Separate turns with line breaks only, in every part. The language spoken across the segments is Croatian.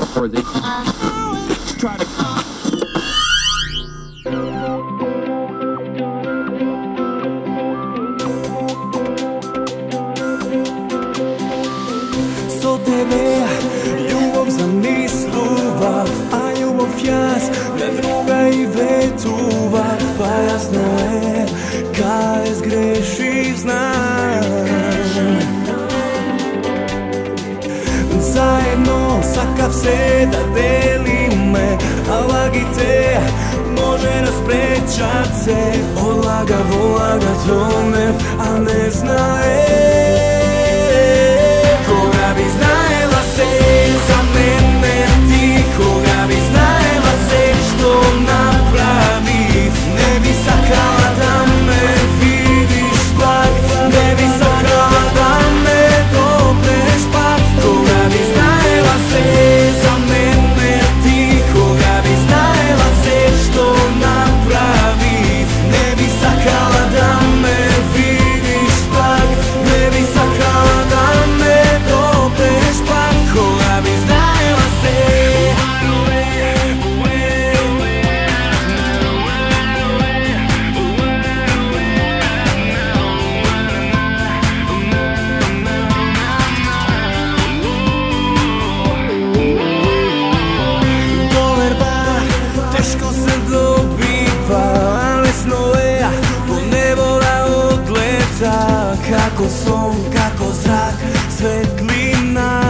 for the try to
se da delime A lagite može nas prečat se. Odlaga, volaga, zvonem, a ne znaje Kako son, kako zrak, svetlina.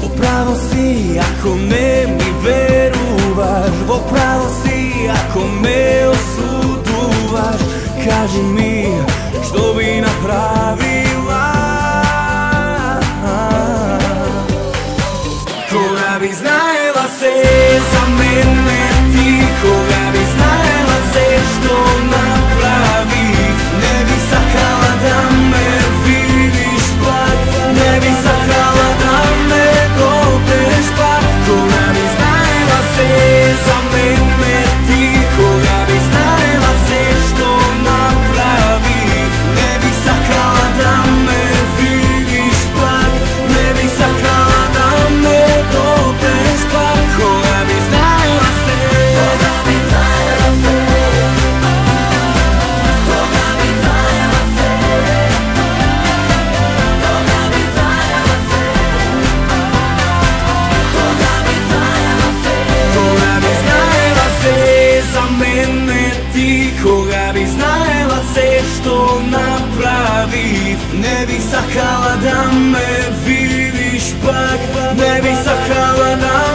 Popravo si ako ne mi veruvaš. Popravo si ako me osuduvaš. Kaži mi što bi napravila? Koja bi znajela se Ne bi sakala da me vidiš pak Ne bi sakala da